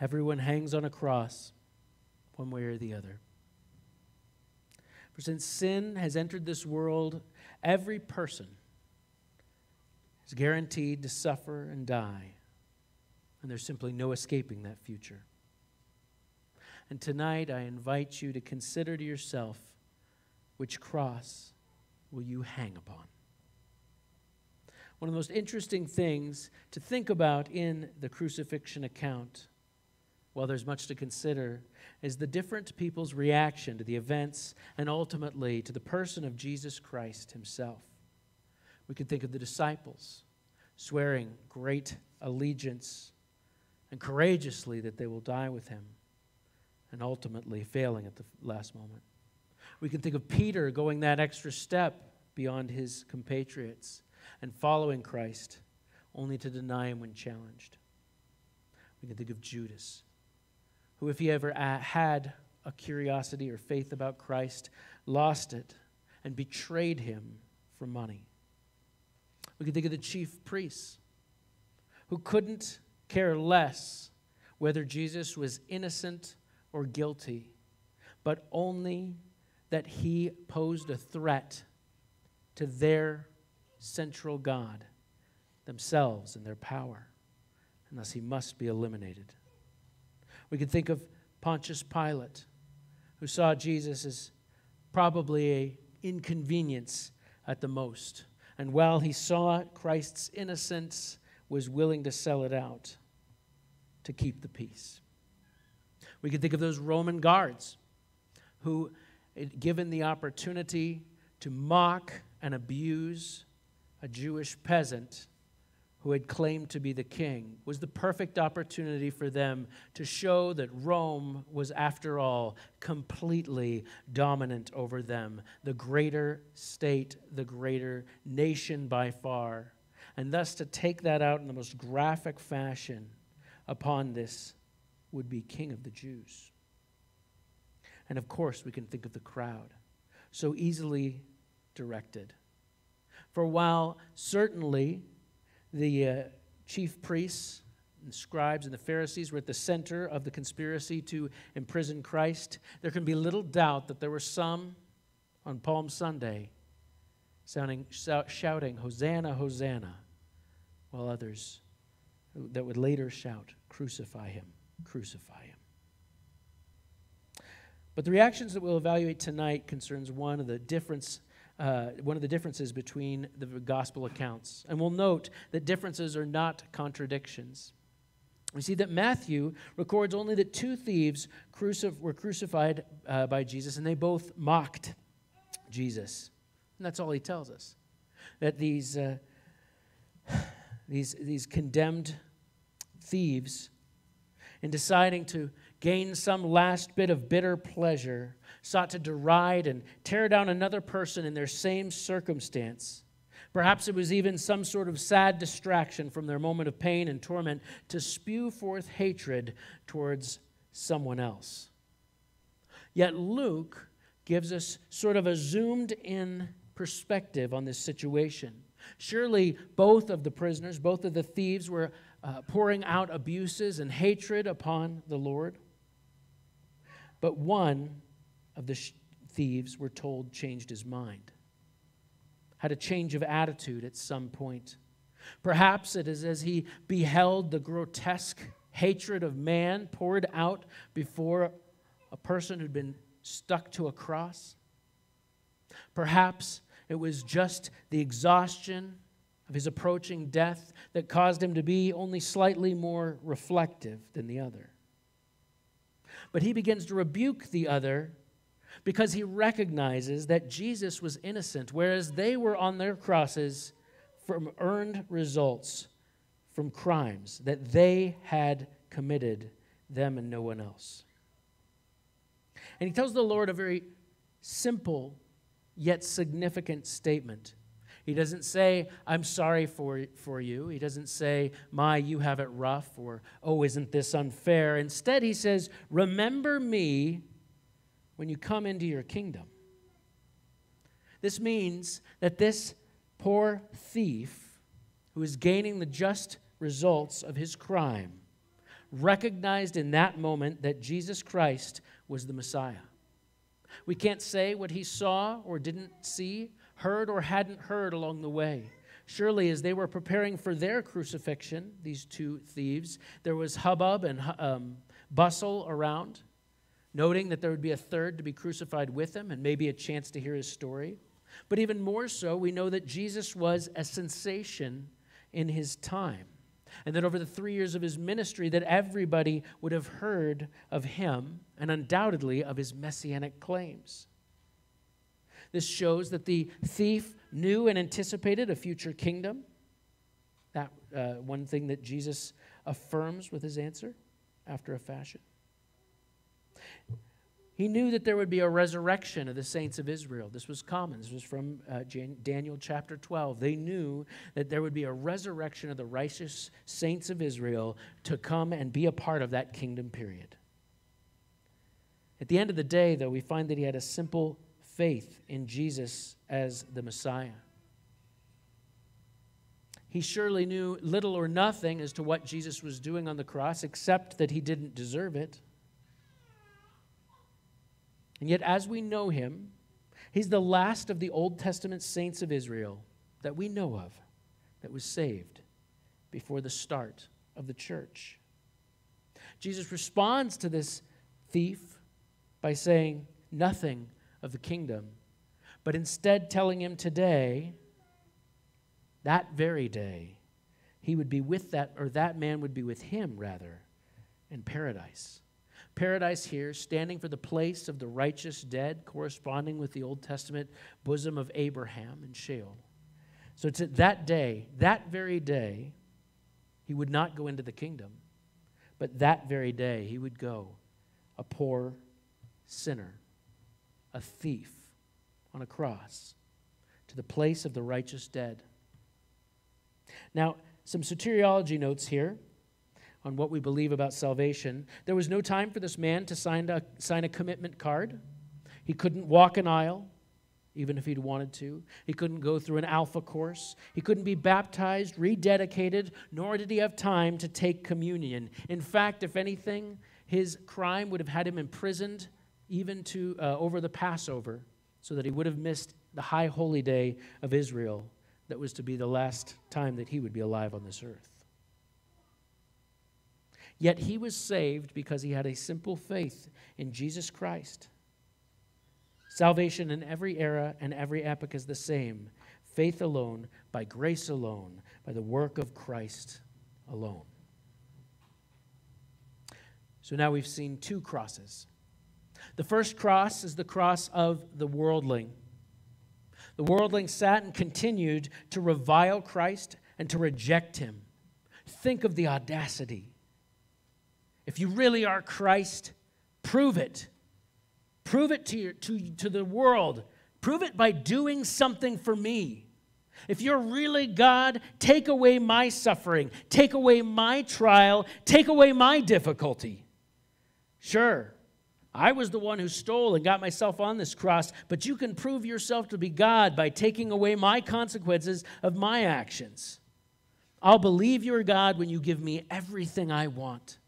Everyone hangs on a cross, one way or the other. For since sin has entered this world, every person is guaranteed to suffer and die, and there's simply no escaping that future. And tonight I invite you to consider to yourself which cross will you hang upon? One of the most interesting things to think about in the crucifixion account, while there's much to consider, is the different people's reaction to the events and ultimately to the person of Jesus Christ himself. We could think of the disciples swearing great allegiance and courageously that they will die with him and ultimately failing at the last moment. We can think of Peter going that extra step beyond his compatriots and following Christ only to deny him when challenged. We can think of Judas, who, if he ever uh, had a curiosity or faith about Christ, lost it and betrayed him for money. We can think of the chief priests, who couldn't care less whether Jesus was innocent or guilty, but only that he posed a threat to their central God, themselves and their power, and thus he must be eliminated. We can think of Pontius Pilate, who saw Jesus as probably a inconvenience at the most, and while he saw Christ's innocence, was willing to sell it out to keep the peace. We can think of those Roman guards who, given the opportunity to mock and abuse a Jewish peasant who had claimed to be the king was the perfect opportunity for them to show that Rome was, after all, completely dominant over them, the greater state, the greater nation by far, and thus to take that out in the most graphic fashion upon this would be king of the Jews. And of course, we can think of the crowd, so easily directed. For while certainly the uh, chief priests and scribes and the Pharisees were at the center of the conspiracy to imprison Christ, there can be little doubt that there were some on Palm Sunday sounding, shouting, Hosanna, Hosanna, while others that would later shout, Crucify him, crucify him. But the reactions that we'll evaluate tonight concerns one of the difference uh, one of the differences between the gospel accounts. And we'll note that differences are not contradictions. We see that Matthew records only that two thieves crucif- were crucified uh, by Jesus, and they both mocked Jesus. And that's all he tells us. That these, uh, these, these condemned thieves, in deciding to gain some last bit of bitter pleasure, sought to deride and tear down another person in their same circumstance. Perhaps it was even some sort of sad distraction from their moment of pain and torment to spew forth hatred towards someone else. Yet Luke gives us sort of a zoomed in perspective on this situation. Surely both of the prisoners, both of the thieves, were uh, pouring out abuses and hatred upon the Lord. But one of the thieves, we're told, changed his mind, had a change of attitude at some point. Perhaps it is as he beheld the grotesque hatred of man poured out before a person who'd been stuck to a cross. Perhaps it was just the exhaustion of his approaching death that caused him to be only slightly more reflective than the other. But he begins to rebuke the other because he recognizes that Jesus was innocent, whereas they were on their crosses from earned results from crimes that they had committed, them and no one else. And he tells the Lord a very simple yet significant statement. He doesn't say, I'm sorry for, for you. He doesn't say, My, you have it rough, or Oh, isn't this unfair? Instead, he says, Remember me when you come into your kingdom. This means that this poor thief who is gaining the just results of his crime recognized in that moment that Jesus Christ was the Messiah. We can't say what he saw or didn't see, heard or hadn't heard along the way. Surely, as they were preparing for their crucifixion, these two thieves, there was hubbub and um, bustle around, noting that there would be a third to be crucified with him and maybe a chance to hear his story. But even more so, we know that Jesus was a sensation in his time. And that over the three years of his ministry, that everybody would have heard of him and undoubtedly of his messianic claims. This shows that the thief knew and anticipated a future kingdom. That uh, one thing that Jesus affirms with his answer after a fashion. He knew that there would be a resurrection of the saints of Israel. This was common. This was from uh, Daniel chapter 12. They knew that there would be a resurrection of the righteous saints of Israel to come and be a part of that kingdom period. At the end of the day, though, we find that he had a simple faith in Jesus as the Messiah. He surely knew little or nothing as to what Jesus was doing on the cross, except that he didn't deserve it. And yet, as we know him, he's the last of the Old Testament saints of Israel that we know of that was saved before the start of the church. Jesus responds to this thief by saying nothing of the kingdom, but instead telling him today, that very day, he would be with that, or that man would be with him, rather, in paradise. Paradise here, standing for the place of the righteous dead, corresponding with the Old Testament bosom of Abraham and Sheol. So it's at that day, that very day, he would not go into the kingdom, but that very day he would go a poor sinner, a thief on a cross, to the place of the righteous dead. Now, some soteriology notes here on what we believe about salvation. There was no time for this man to sign a, sign a commitment card. He couldn't walk an aisle, even if he'd wanted to. He couldn't go through an alpha course. He couldn't be baptized, rededicated, nor did he have time to take communion. In fact, if anything, his crime would have had him imprisoned even to uh, over the Passover, so that he would have missed the high holy day of Israel that was to be the last time that he would be alive on this earth. Yet he was saved because he had a simple faith in Jesus Christ. Salvation in every era and every epoch is the same faith alone, by grace alone, by the work of Christ alone. So now we've seen two crosses. The first cross is the cross of the worldling. The worldling sat and continued to revile Christ and to reject him. Think of the audacity if you really are Christ, prove it. Prove it to, your, to, to the world. Prove it by doing something for me. If you're really God, take away my suffering, take away my trial, take away my difficulty. Sure, I was the one who stole and got myself on this cross, but you can prove yourself to be God by taking away my consequences of my actions. I'll believe you're God when you give me everything I want.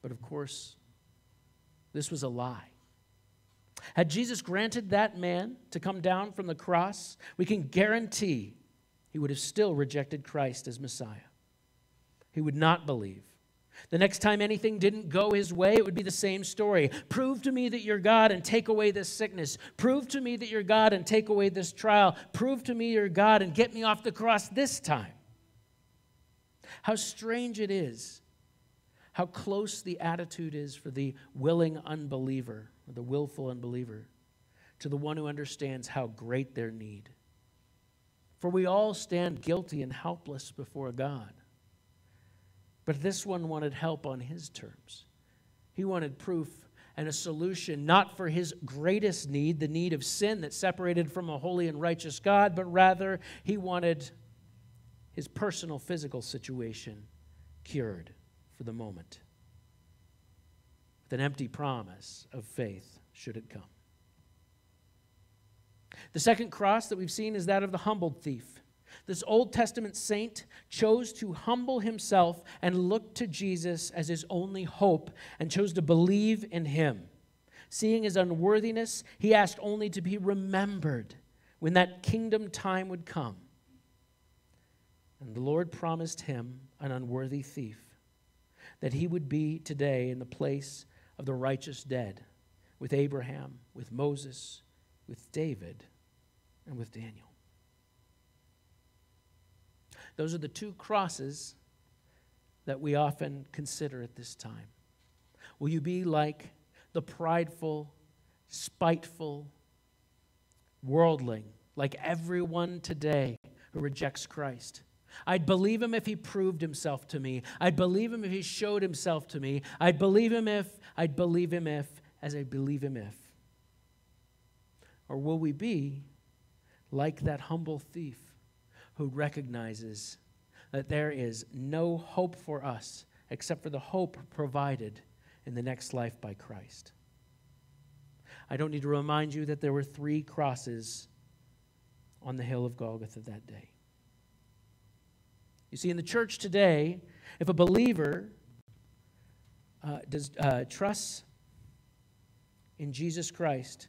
But of course, this was a lie. Had Jesus granted that man to come down from the cross, we can guarantee he would have still rejected Christ as Messiah. He would not believe. The next time anything didn't go his way, it would be the same story. Prove to me that you're God and take away this sickness. Prove to me that you're God and take away this trial. Prove to me you're God and get me off the cross this time. How strange it is how close the attitude is for the willing unbeliever, or the willful unbeliever, to the one who understands how great their need. For we all stand guilty and helpless before God. But this one wanted help on his terms. He wanted proof and a solution not for his greatest need, the need of sin that separated from a holy and righteous God, but rather he wanted his personal physical situation cured for the moment with an empty promise of faith should it come. The second cross that we've seen is that of the humbled thief. This Old Testament saint chose to humble himself and look to Jesus as his only hope and chose to believe in him. Seeing his unworthiness, he asked only to be remembered when that kingdom time would come. And the Lord promised him, an unworthy thief, that he would be today in the place of the righteous dead with Abraham, with Moses, with David, and with Daniel. Those are the two crosses that we often consider at this time. Will you be like the prideful, spiteful worldling, like everyone today who rejects Christ? I'd believe him if he proved himself to me. I'd believe him if he showed himself to me. I'd believe him if, I'd believe him if, as I believe him if. Or will we be like that humble thief who recognizes that there is no hope for us except for the hope provided in the next life by Christ. I don't need to remind you that there were three crosses on the hill of Golgotha that day. You see, in the church today, if a believer uh, does uh, trusts in Jesus Christ,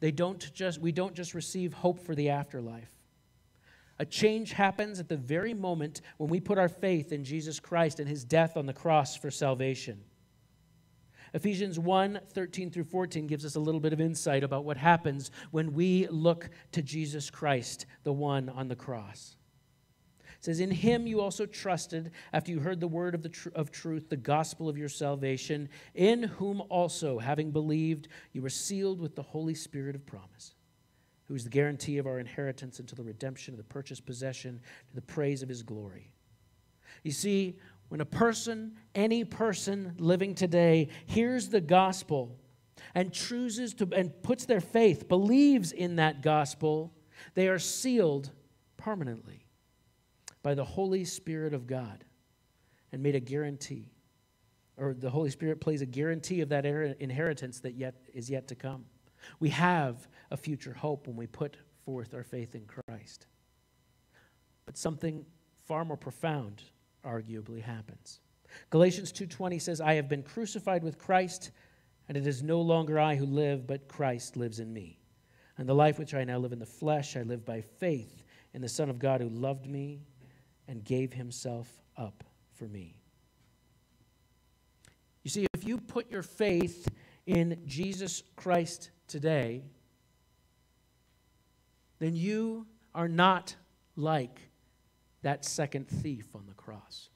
they don't just, we don't just receive hope for the afterlife. A change happens at the very moment when we put our faith in Jesus Christ and his death on the cross for salvation. Ephesians 1 13 through 14 gives us a little bit of insight about what happens when we look to Jesus Christ, the one on the cross. It says, In him you also trusted after you heard the word of, the tr- of truth, the gospel of your salvation, in whom also, having believed, you were sealed with the Holy Spirit of promise who is the guarantee of our inheritance until the redemption of the purchased possession to the praise of his glory. You see, when a person, any person living today, hears the gospel and chooses to and puts their faith, believes in that gospel, they are sealed permanently by the Holy Spirit of God and made a guarantee. Or the Holy Spirit plays a guarantee of that inheritance that yet is yet to come. We have a future hope when we put forth our faith in Christ. But something far more profound arguably happens. Galatians 2:20 says, "I have been crucified with Christ, and it is no longer I who live, but Christ lives in me. And the life which I now live in the flesh, I live by faith in the Son of God who loved me and gave himself up for me." You see, if you put your faith in Jesus Christ today, then you are not like that second thief on the cross.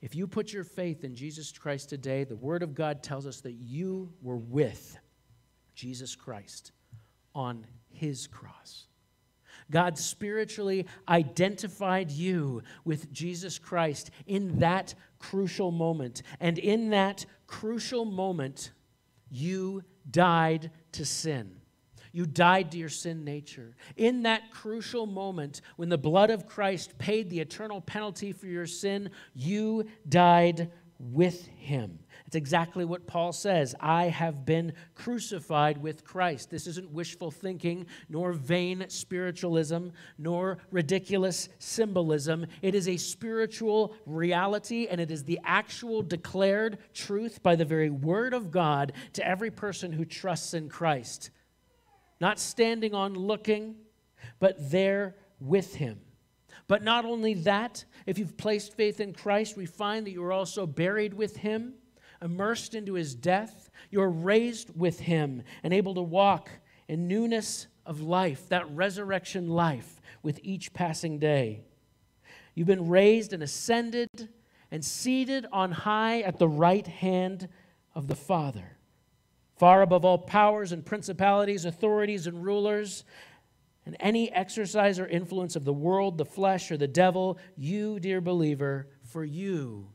If you put your faith in Jesus Christ today, the Word of God tells us that you were with Jesus Christ on His cross. God spiritually identified you with Jesus Christ in that crucial moment. And in that crucial moment, you died to sin. You died to your sin nature. In that crucial moment, when the blood of Christ paid the eternal penalty for your sin, you died with him. It's exactly what Paul says. I have been crucified with Christ. This isn't wishful thinking, nor vain spiritualism, nor ridiculous symbolism. It is a spiritual reality, and it is the actual declared truth by the very word of God to every person who trusts in Christ. Not standing on looking, but there with him. But not only that, if you've placed faith in Christ, we find that you're also buried with him immersed into his death, you're raised with him and able to walk in newness of life, that resurrection life with each passing day. You've been raised and ascended and seated on high at the right hand of the Father, far above all powers and principalities, authorities, and rulers. And any exercise or influence of the world, the flesh, or the devil, you, dear believer, for you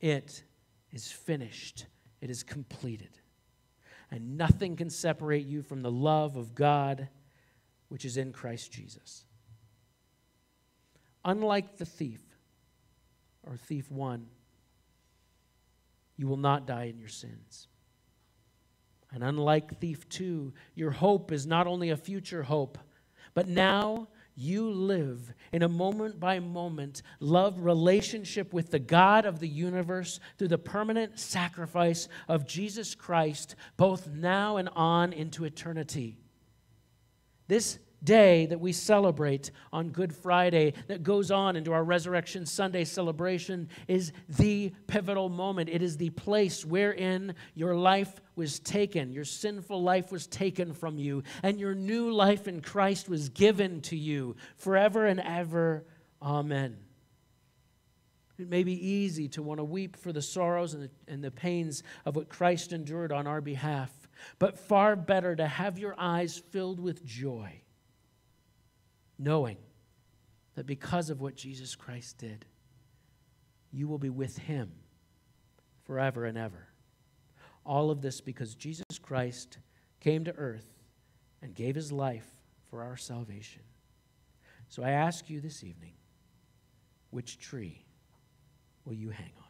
it is finished, it is completed. And nothing can separate you from the love of God which is in Christ Jesus. Unlike the thief, or thief one, you will not die in your sins. And unlike thief two, your hope is not only a future hope, But now you live in a moment by moment love relationship with the God of the universe through the permanent sacrifice of Jesus Christ, both now and on into eternity. This day that we celebrate on Good Friday, that goes on into our Resurrection Sunday celebration, is the pivotal moment. It is the place wherein your life was taken, your sinful life was taken from you, and your new life in Christ was given to you forever and ever. Amen. It may be easy to want to weep for the sorrows and the, and the pains of what Christ endured on our behalf, but far better to have your eyes filled with joy knowing that because of what Jesus Christ did, you will be with him forever and ever. All of this because Jesus Christ came to earth and gave his life for our salvation. So I ask you this evening which tree will you hang on?